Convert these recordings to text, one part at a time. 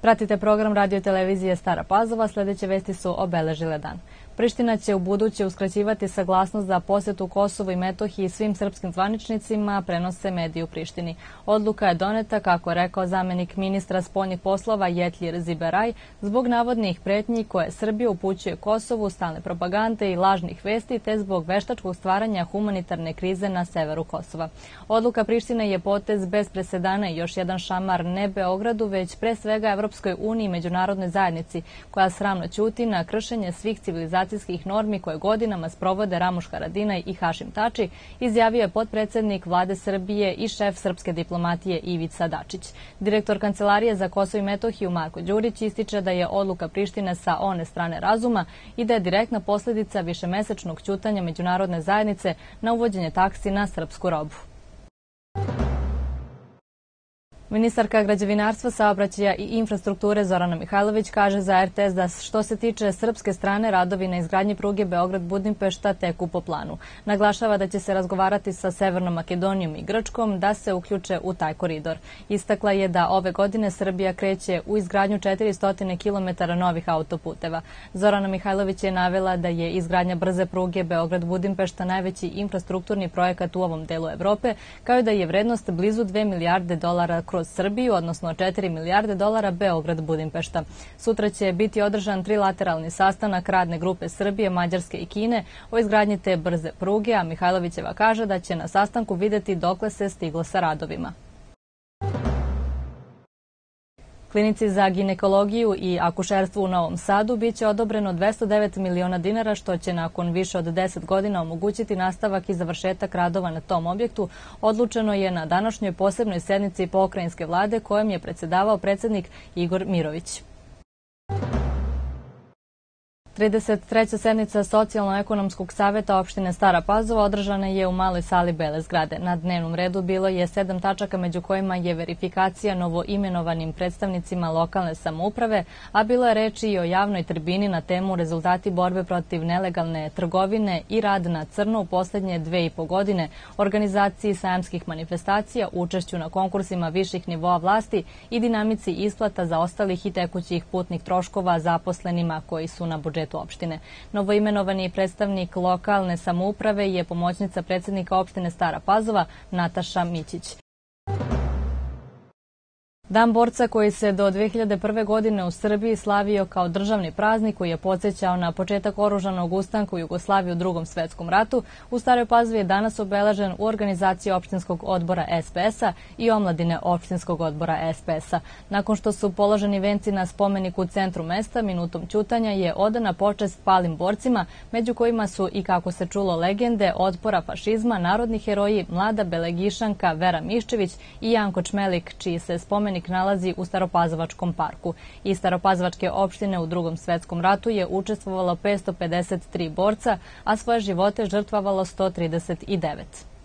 Pratite program radio televizije Stara Pazova, sledeće vesti su obeležile dan. Priština će u buduće uskraćivati saglasnost za posetu Kosovo i Metohiji svim srpskim zvaničnicima, prenose mediji u Prištini. Odluka je doneta, kako rekao zamenik ministra spoljnih poslova Jetljir Ziberaj, zbog navodnih pretnji koje Srbija upućuje Kosovu, stalne propagande i lažnih vesti, te zbog veštačkog stvaranja humanitarne krize na severu Kosova. Odluka Prištine je potez bez presedana i još jedan šamar ne Beogradu, već pre svega Evropskoj uniji i međunarodnoj zajednici, koja sramno ćuti na kršenje svih civilizacija civilizacijskih normi koje godinama sprovode Ramuš Haradinaj i Hašim Tači, izjavio je potpredsednik vlade Srbije i šef srpske diplomatije Ivica Dačić. Direktor Kancelarije za Kosovo i Metohiju Marko Đurić ističe da je odluka Prištine sa one strane razuma i da je direktna posledica višemesečnog ćutanja međunarodne zajednice na uvođenje taksi na srpsku robu. Ministarka građevinarstva, saobraćaja i infrastrukture Zorana Mihajlović kaže za RTS da što se tiče srpske strane radovi na izgradnji pruge Beograd-Budimpešta teku po planu. Naglašava da će se razgovarati sa Severnom Makedonijom i Grčkom da se uključe u taj koridor. Istakla je da ove godine Srbija kreće u izgradnju 400 km novih autoputeva. Zorana Mihajlović je navela da je izgradnja brze pruge Beograd-Budimpešta najveći infrastrukturni projekat u ovom delu Evrope, kao i da je vrednost blizu 2 milijarde dolara kroz kroz Srbiju, odnosno 4 milijarde dolara Beograd-Budimpešta. Sutra će biti održan trilateralni sastanak radne grupe Srbije, Mađarske i Kine o izgradnji te brze pruge, a Mihajlovićeva kaže da će na sastanku videti dokle se stiglo sa radovima. Klinici za ginekologiju i akušerstvo u Novom Sadu biće odobreno 209 miliona dinara, što će nakon više od 10 godina omogućiti nastavak i završetak radova na tom objektu, odlučeno je na današnjoj posebnoj sednici pokrajinske vlade kojem je predsedavao predsednik Igor Mirović. 33. sednica Socijalno-ekonomskog saveta opštine Stara Pazova održana je u maloj sali Bele zgrade. Na dnevnom redu bilo je sedam tačaka među kojima je verifikacija novoimenovanim predstavnicima lokalne samouprave, a bilo je reči i o javnoj tribini na temu rezultati borbe protiv nelegalne trgovine i rad na crno u poslednje dve i po godine, organizaciji sajamskih manifestacija, učešću na konkursima viših nivoa vlasti i dinamici isplata za ostalih i tekućih putnih troškova zaposlenima koji su na budžetu budžetu opštine. Novoimenovani predstavnik lokalne samouprave je pomoćnica predsednika opštine Stara Pazova Nataša Mićić. Dan borca koji se do 2001. godine u Srbiji slavio kao državni praznik koji je podsjećao na početak oružanog ustanka u Jugoslaviji u drugom svetskom ratu, u Staroj Pazovi je danas obeležen u organizaciji opštinskog odbora SPS-a i omladine opštinskog odbora SPS-a. Nakon što su položeni venci na spomeniku u centru mesta, minutom ćutanja je odana počest palim borcima, među kojima su i kako se čulo legende otpora fašizma, narodni heroji Mlada Belegišanka, Vera Miščević i Janko Čmelik, čiji se spomenik spomenik nalazi u Staropazovačkom parku. Iz Staropazovačke opštine u drugom svetskom ratu je učestvovalo 553 borca, a svoje živote žrtvovalo 139.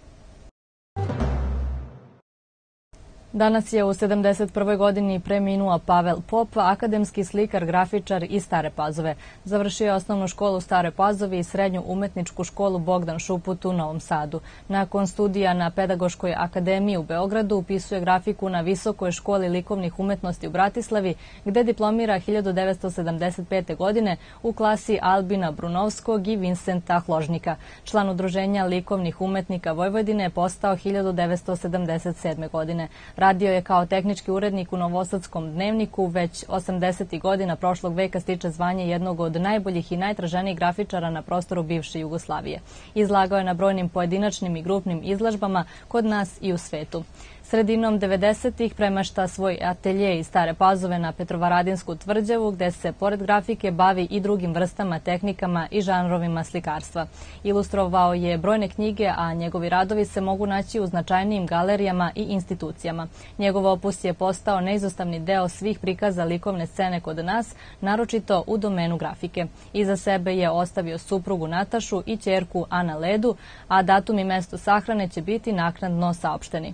Danas je u 71. godini preminuo Pavel Pop, akademski slikar, grafičar iz Stare Pazove. Završio je osnovnu školu Stare Pazove i srednju umetničku školu Bogdan Šuput u Novom Sadu. Nakon studija na Pedagoškoj akademiji u Beogradu upisuje grafiku na Visokoj školi likovnih umetnosti u Bratislavi, gde diplomira 1975. godine u klasi Albina Brunovskog i Vincenta Hložnika. Član udruženja likovnih umetnika Vojvodine je postao 1977. godine. Radio je kao tehnički urednik u Novosadskom dnevniku, već 80. godina prošlog veka stiče zvanje jednog od najboljih i najtraženijih grafičara na prostoru bivše Jugoslavije. Izlagao je na brojnim pojedinačnim i grupnim izlažbama kod nas i u svetu. Sredinom 90-ih premašta svoj atelje iz Stare Pazove na Petrovaradinsku tvrđavu gde se pored grafike bavi i drugim vrstama, tehnikama i žanrovima slikarstva. Ilustrovao je brojne knjige, a njegovi radovi se mogu naći u značajnijim galerijama i institucijama. Njegov opus je postao neizostavni deo svih prikaza likovne scene kod nas, naročito u domenu grafike. Iza sebe je ostavio suprugu Natašu i ćerku Ana Ledu, a datum i mesto sahrane će biti naknadno saopšteni.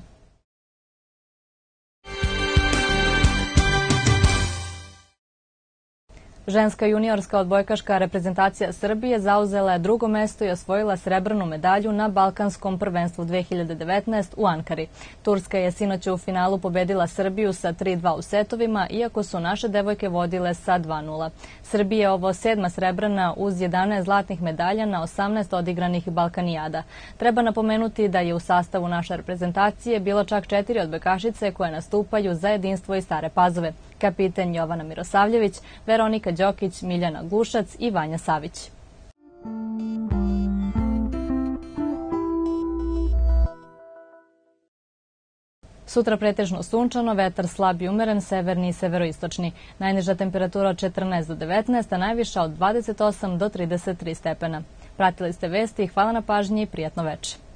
Ženska juniorska odbojkaška reprezentacija Srbije zauzela je drugo mesto i osvojila srebrnu medalju na Balkanskom prvenstvu 2019 u Ankari. Turska je sinoć u finalu pobedila Srbiju sa 3-2 u setovima, iako su naše devojke vodile sa 2-0. Srbije je ovo sedma srebrna uz 11 zlatnih medalja na 18 odigranih Balkanijada. Treba napomenuti da je u sastavu naše reprezentacije bilo čak četiri odbojkašice koje nastupaju za jedinstvo i stare pazove. Kapiten Jovana Mirosavljević, Veronika Đokić, Miljana Gušac i Vanja Savić. Sutra pretežno sunčano, vetar slab i umeren, severni i severoistočni. Najniža temperatura od 14 do 19, a najviša od 28 do 33 stepena. Pratili ste vesti, hvala na pažnji i prijatno večer.